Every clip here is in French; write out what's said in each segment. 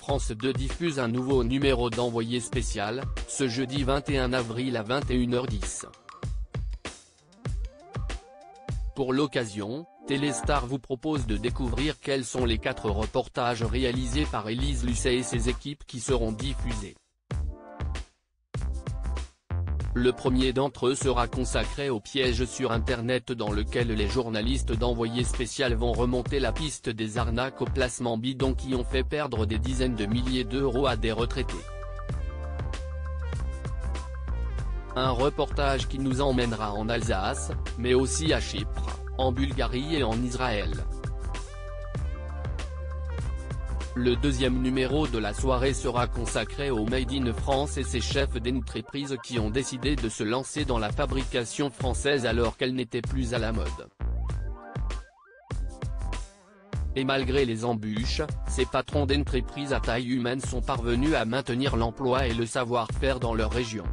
France 2 diffuse un nouveau numéro d'envoyé spécial, ce jeudi 21 avril à 21h10. Pour l'occasion, Téléstar vous propose de découvrir quels sont les quatre reportages réalisés par Élise Lucet et ses équipes qui seront diffusés. Le premier d'entre eux sera consacré au piège sur Internet dans lequel les journalistes d'envoyé spécial vont remonter la piste des arnaques au placement bidon qui ont fait perdre des dizaines de milliers d'euros à des retraités. Un reportage qui nous emmènera en Alsace, mais aussi à Chypre, en Bulgarie et en Israël. Le deuxième numéro de la soirée sera consacré au Made in France et ses chefs d'entreprise qui ont décidé de se lancer dans la fabrication française alors qu'elle n'était plus à la mode. Et malgré les embûches, ces patrons d'entreprise à taille humaine sont parvenus à maintenir l'emploi et le savoir-faire dans leur région.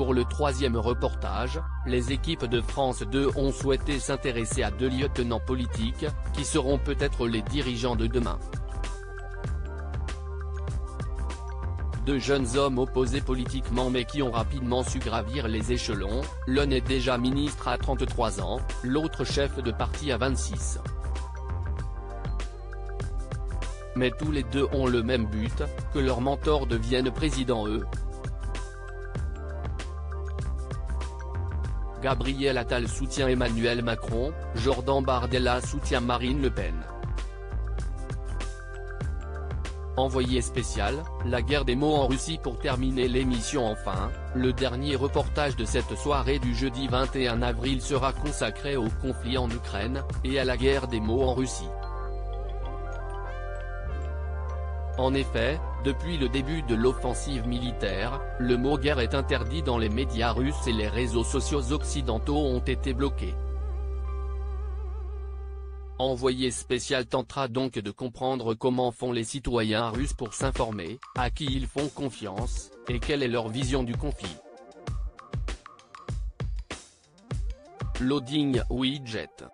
Pour le troisième reportage, les équipes de France 2 ont souhaité s'intéresser à deux lieutenants politiques, qui seront peut-être les dirigeants de demain. Deux jeunes hommes opposés politiquement mais qui ont rapidement su gravir les échelons, l'un est déjà ministre à 33 ans, l'autre chef de parti à 26. Mais tous les deux ont le même but, que leur mentor devienne président eux, Gabriel Attal soutient Emmanuel Macron, Jordan Bardella soutient Marine Le Pen. Envoyé spécial, la guerre des mots en Russie pour terminer l'émission enfin, le dernier reportage de cette soirée du jeudi 21 avril sera consacré au conflit en Ukraine, et à la guerre des mots en Russie. En effet, depuis le début de l'offensive militaire, le mot guerre est interdit dans les médias russes et les réseaux sociaux occidentaux ont été bloqués. Envoyé spécial tentera donc de comprendre comment font les citoyens russes pour s'informer, à qui ils font confiance, et quelle est leur vision du conflit. Loading Widget